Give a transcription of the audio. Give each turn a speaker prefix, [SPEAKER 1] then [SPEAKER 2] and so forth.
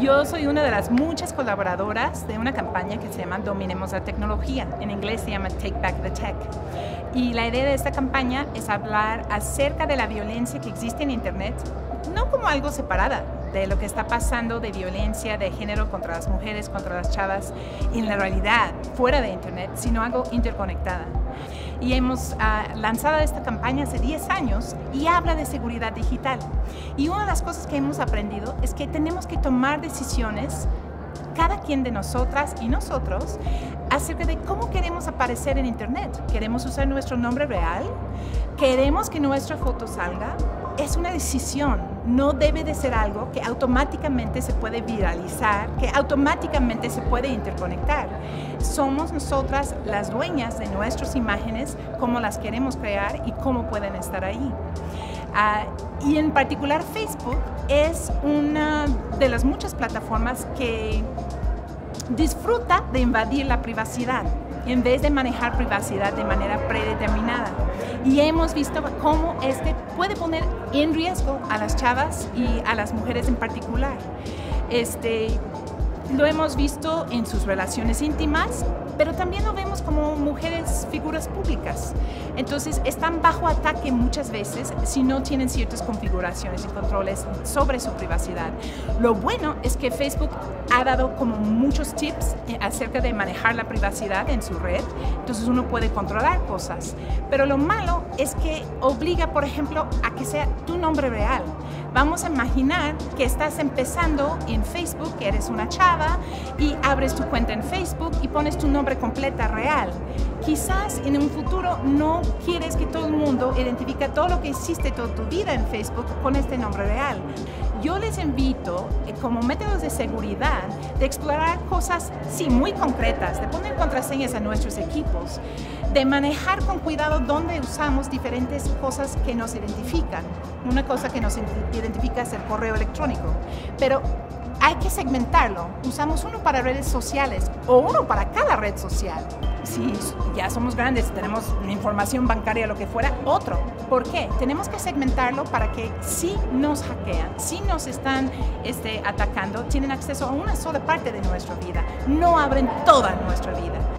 [SPEAKER 1] Yo soy una de las muchas colaboradoras de una campaña que se llama Dominemos la Tecnología. En inglés se llama Take Back the Tech. Y la idea de esta campaña es hablar acerca de la violencia que existe en Internet, no como algo separada de lo que está pasando de violencia de género contra las mujeres, contra las chavas, en la realidad, fuera de Internet, sino algo interconectada y hemos uh, lanzado esta campaña hace 10 años y habla de seguridad digital. Y una de las cosas que hemos aprendido es que tenemos que tomar decisiones cada quien de nosotras y nosotros acerca de cómo queremos aparecer en Internet. ¿Queremos usar nuestro nombre real? ¿Queremos que nuestra foto salga? Es una decisión, no debe de ser algo que automáticamente se puede viralizar, que automáticamente se puede interconectar. Somos nosotras las dueñas de nuestras imágenes, cómo las queremos crear y cómo pueden estar ahí. Uh, y en particular Facebook es una de las muchas plataformas que disfruta de invadir la privacidad en vez de manejar privacidad de manera predeterminada. Y hemos visto cómo este puede poner en riesgo a las chavas y a las mujeres en particular. Este, lo hemos visto en sus relaciones íntimas, pero también lo vemos como mujeres figuras públicas. Entonces están bajo ataque muchas veces si no tienen ciertas configuraciones y controles sobre su privacidad. Lo bueno es que Facebook ha dado como muchos tips eh, acerca de manejar la privacidad en su red, entonces uno puede controlar cosas. Pero lo malo es que obliga, por ejemplo, a que sea tu nombre real. Vamos a imaginar que estás empezando en Facebook, que eres una chava, y abres tu cuenta en Facebook y pones tu nombre completa real. Quizás en un futuro no quieres que todo el mundo identifique todo lo que hiciste toda tu vida en Facebook con este nombre real. Les invito, eh, como métodos de seguridad, de explorar cosas, sí, muy concretas, de poner contraseñas a nuestros equipos, de manejar con cuidado dónde usamos diferentes cosas que nos identifican. Una cosa que nos identifica es el correo electrónico, pero hay que segmentarlo. Usamos uno para redes sociales o uno para cada red social. Si ya somos grandes, tenemos información bancaria, lo que fuera, otro. ¿Por qué? Tenemos que segmentarlo para que si nos hackean, si nos están este, atacando, tienen acceso a una sola parte de nuestra vida, no abren toda nuestra vida.